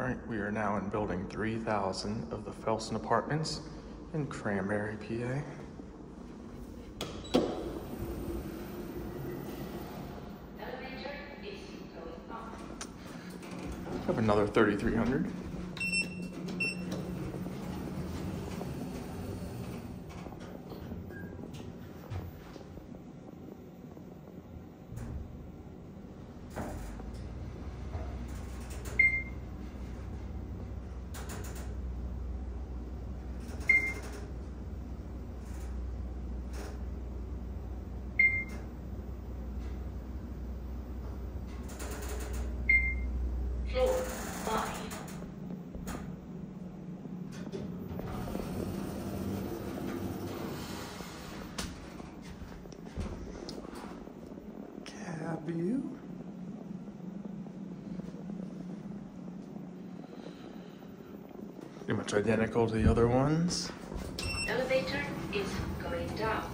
Alright, we are now in building 3000 of the Felsen Apartments in Cranberry, PA. Have another 3300. Cab view. Pretty much identical to the other ones. Elevator is going down.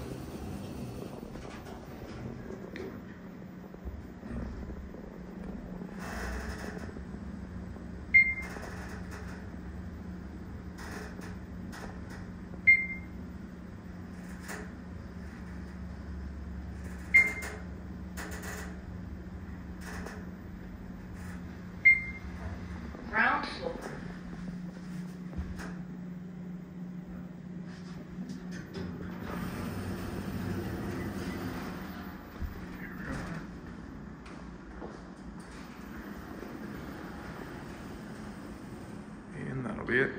Be it.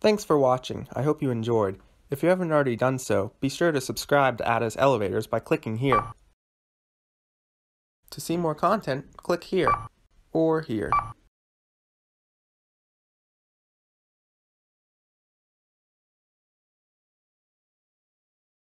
Thanks for watching. I hope you enjoyed. If you haven't already done so, be sure to subscribe to AdazElevatorz by clicking here. To see more content, click here or here.